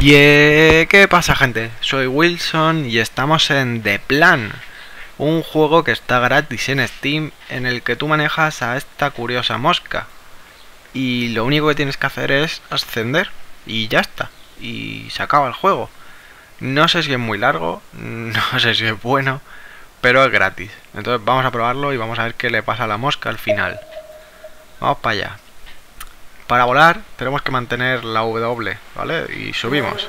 Y eh, ¿qué pasa gente? Soy Wilson y estamos en The Plan, un juego que está gratis en Steam en el que tú manejas a esta curiosa mosca. Y lo único que tienes que hacer es ascender y ya está. Y se acaba el juego. No sé si es muy largo, no sé si es bueno, pero es gratis. Entonces vamos a probarlo y vamos a ver qué le pasa a la mosca al final. Vamos para allá. Para volar tenemos que mantener la W, ¿vale? Y subimos.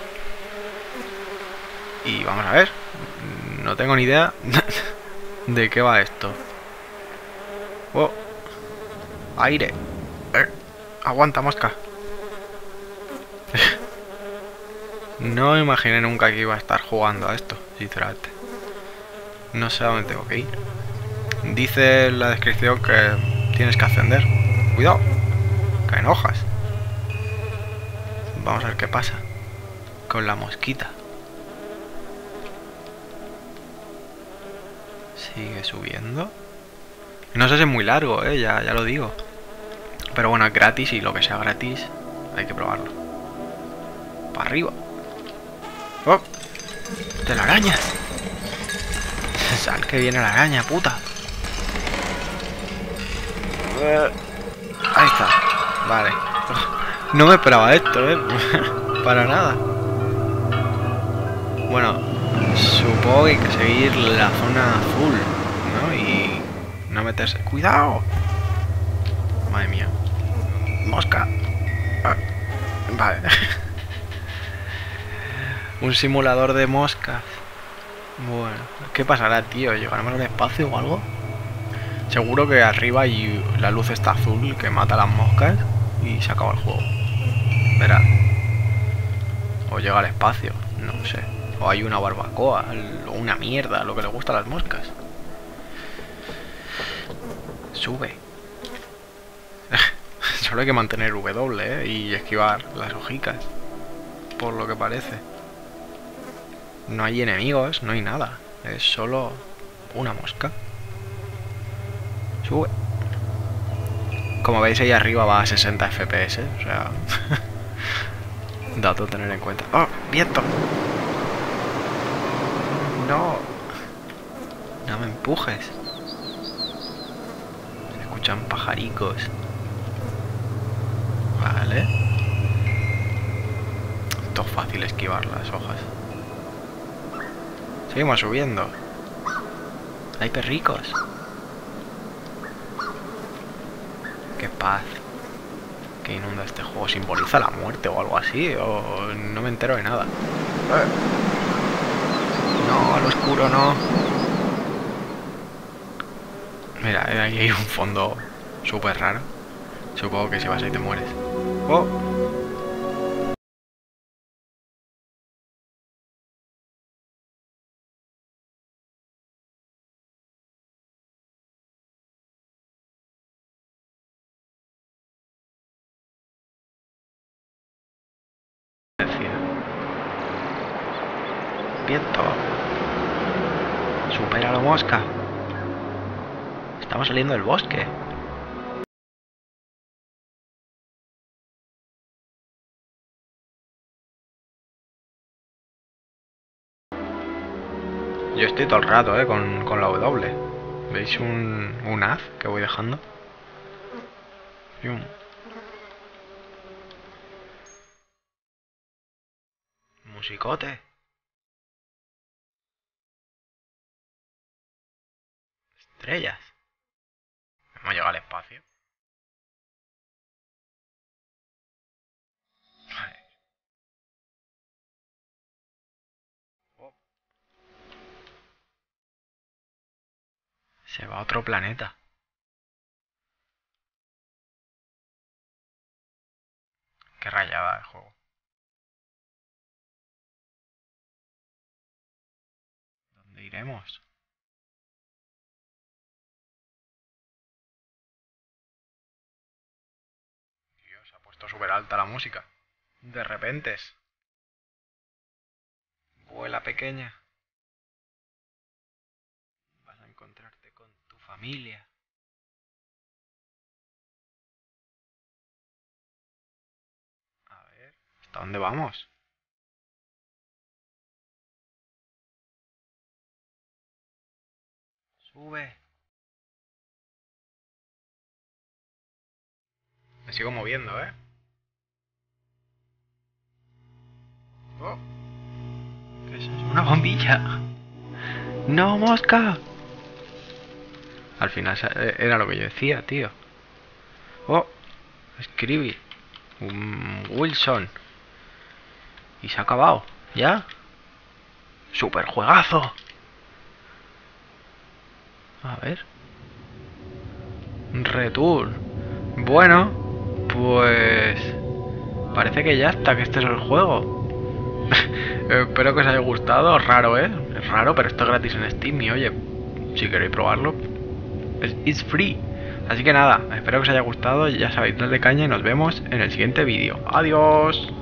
Y vamos a ver. No tengo ni idea de qué va esto. Oh. Aire. Eh, aguanta, mosca. no imaginé nunca que iba a estar jugando a esto, sinceramente. No sé a dónde tengo que ir. Dice en la descripción que tienes que ascender. Cuidado caen hojas. Vamos a ver qué pasa con la mosquita. Sigue subiendo. No si es muy largo, ¿eh? ya, ya lo digo. Pero bueno, es gratis y lo que sea gratis hay que probarlo. Para arriba. ¡Oh! ¡De la araña! Sal que viene la araña, puta. Ahí está. Vale. No me esperaba esto, ¿eh? Para nada. Bueno, supongo que hay que seguir la zona azul, ¿no? Y no meterse... ¡Cuidado! Madre mía. Mosca. Ah, vale. Un simulador de moscas. Bueno, ¿qué pasará, tío? ¿Llegaremos al espacio o algo? Seguro que arriba y la luz está azul que mata a las moscas y se acaba el juego. Verá. O llega al espacio, no sé. O hay una barbacoa, o una mierda, lo que le gusta a las moscas. Sube. Solo hay que mantener W ¿eh? y esquivar las hojicas. Por lo que parece. No hay enemigos, no hay nada. Es solo una mosca. Sube. Como veis ahí arriba va a 60 FPS, o sea... dato a tener en cuenta. ¡Oh! ¡Viento! ¡No! No me empujes. Se escuchan pajaricos. Vale. Esto es fácil esquivar las hojas. Seguimos subiendo. Hay perricos. Qué paz que inunda este juego. ¿Simboliza la muerte o algo así? O no me entero de nada. Eh. No, al oscuro no. Mira, ahí hay un fondo súper raro. Supongo que si vas ahí te mueres. ¡Oh! Supera la mosca. Estamos saliendo del bosque. Yo estoy todo el rato, eh, con, con la W. ¿Veis un, un haz que voy dejando? Yum. Musicote. Estrellas. Hemos llegado al espacio. Se va a otro planeta. Qué rayada el juego. ¿Dónde iremos? está súper alta la música. De repentes. Vuela pequeña. Vas a encontrarte con tu familia. A ver, ¿hasta dónde vamos? Sube. Me sigo moviendo, ¿eh? Oh. ¿Qué es? Una bombilla. ¡No, mosca! Al final eh, era lo que yo decía, tío. Oh, escribí. Wilson. Y se ha acabado. ¿Ya? ¡Super juegazo! A ver. Return. Bueno, pues... Parece que ya está, que este es el juego. Espero que os haya gustado. Raro, ¿eh? Es raro, pero esto es gratis en Steam y oye, si queréis probarlo, es free. Así que nada, espero que os haya gustado. Ya sabéis, de caña y nos vemos en el siguiente vídeo. Adiós.